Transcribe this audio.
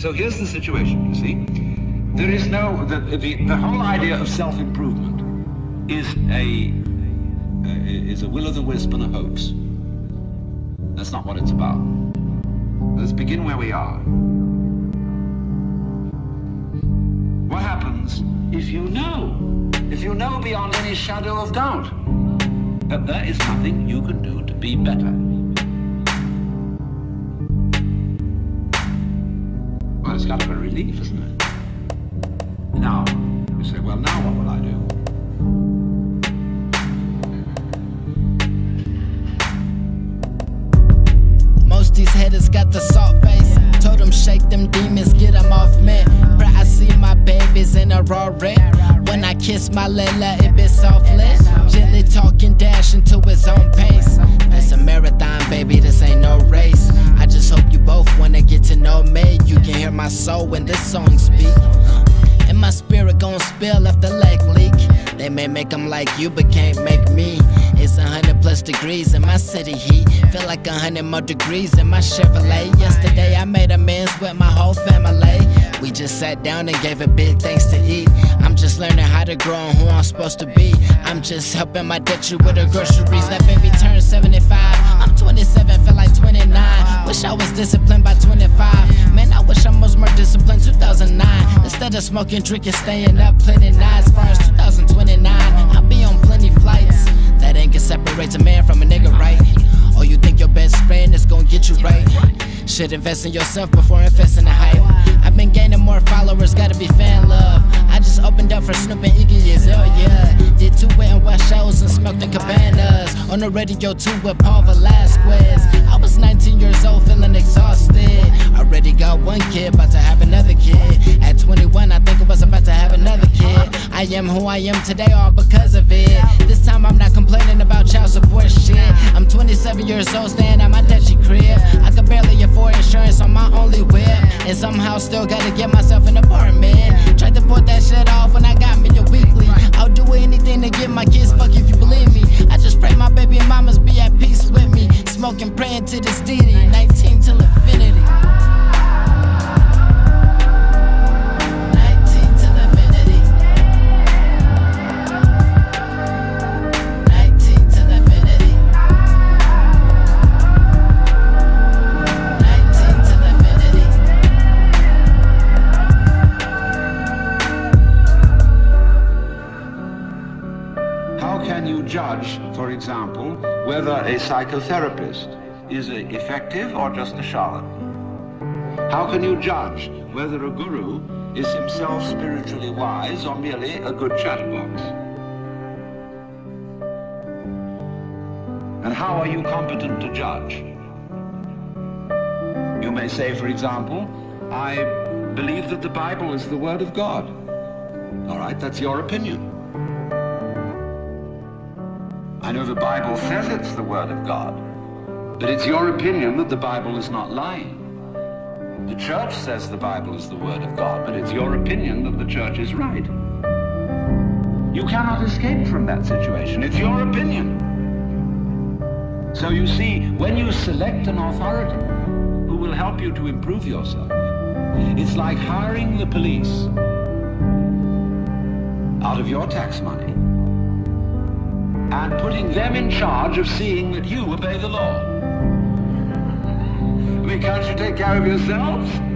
So here's the situation, you see. There is no, the, the, the whole idea of self-improvement is a, uh, is a will-o'-the-wisp and a hoax. That's not what it's about. Let's begin where we are. What happens if you know, if you know beyond any shadow of doubt that there is nothing you can do to be better? It's kind of a relief, isn't it? Now, you say, well, now what will I do? Most these haters got the salt face. Told them shake them demons, get them off me. But I see my babies in a raw red. When I kiss my Layla, it be softly. Gently talking, dashing to his own pace. It's a gon' spill if the leg leak. They may make them like you, but can't make me. It's a hundred plus degrees in my city heat. Feel like a hundred more degrees in my Chevrolet. Yesterday I made amends with my whole family. We just sat down and gave a big thanks to eat. I'm just learning how to grow and who I'm supposed to be. I'm just helping my Dutchie with her groceries. That baby turned 75. I'm 27, feel like 29. Wish I was disciplined by 25. Man, I more disciplined 2009. Instead of smoking, drinking, staying up, plenty nights. As 2029, I'll be on plenty flights. That ain't can separate a man from a nigga, right? Or you think your best friend is gonna get you right? Should invest in yourself before investing in hype. I've been gaining more followers, gotta be fan love. I just opened up for Snoop and Iggy Azalea. Yeah. Did two wet and wet shows and smoked in cabanas. On the radio too with Paul Velasquez. Was 19 years old, feeling exhausted. Already got one kid, about to have another kid. At 21, I think I was about to have another kid. I am who I am today, all because of it. This time I'm not complaining about child support shit. I'm 27 years old, staying at my Dutchie crib. I could barely afford insurance on my only whip. And somehow still gotta get myself an apartment. Tried to put that shit off when I got me a weekly. I'll do anything to get my kids, fuck if you believe me. I just pray my baby mamas be at peace praying to this deity. 19 till infinity. 19 till infinity. 19 till infinity. 19. How can you judge, for example, whether a psychotherapist is effective or just a charlatan? How can you judge whether a guru is himself spiritually wise or merely a good chatterbox? And how are you competent to judge? You may say, for example, I believe that the Bible is the Word of God. All right, that's your opinion. I know the Bible says it's the Word of God, but it's your opinion that the Bible is not lying. The church says the Bible is the Word of God, but it's your opinion that the church is right. You cannot escape from that situation. It's your opinion. So you see, when you select an authority who will help you to improve yourself, it's like hiring the police out of your tax money and putting them in charge of seeing that you obey the law. Mean, can't you take care of yourselves?